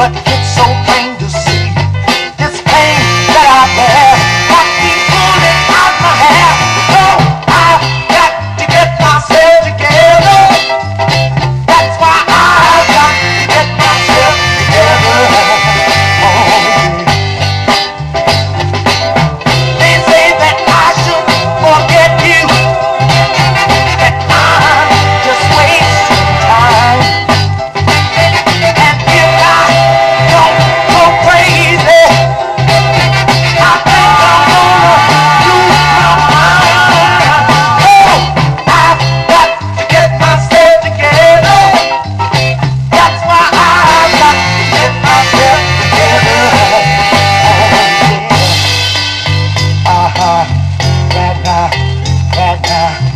But Africa.